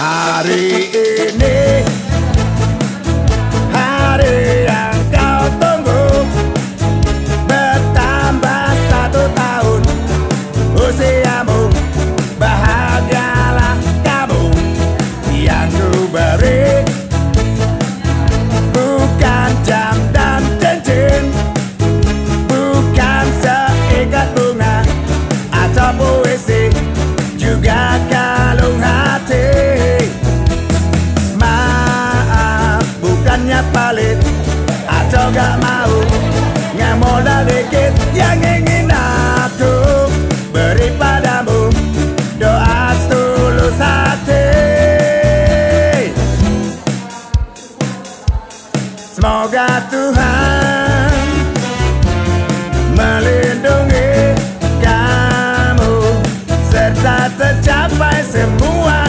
Hari ini Hari yang kau tunggu. Bertambah satu tahun Usiamu Bahagialah kamu. Yang ku Bukannya palit atau gak mau. Nggak dikit yang ingin aku Beri padamu. Doa setulus hati. Semoga Tuhan melindungi kamu Serta tercapai semua